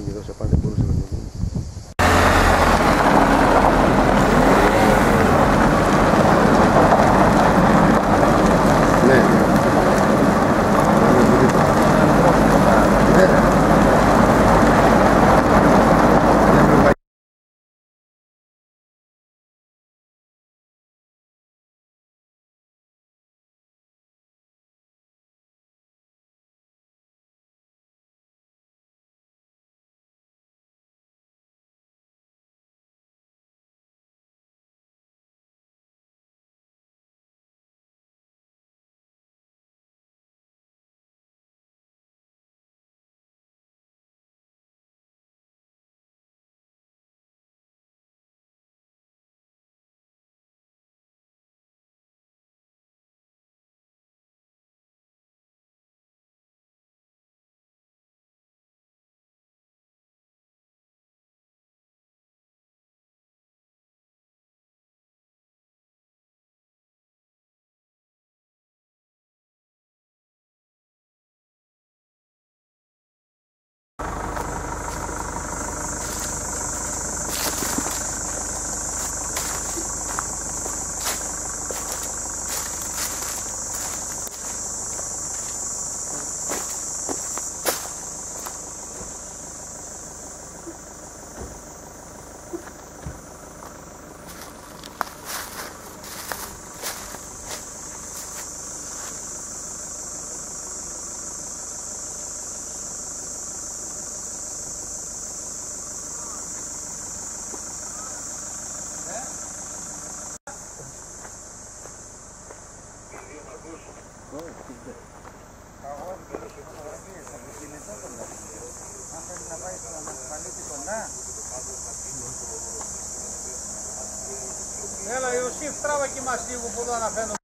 y 12 pan Έλα, Ιωσήφ, τράβα και μας λίγο που εδώ αναφέρω.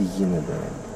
higiyene değerleri.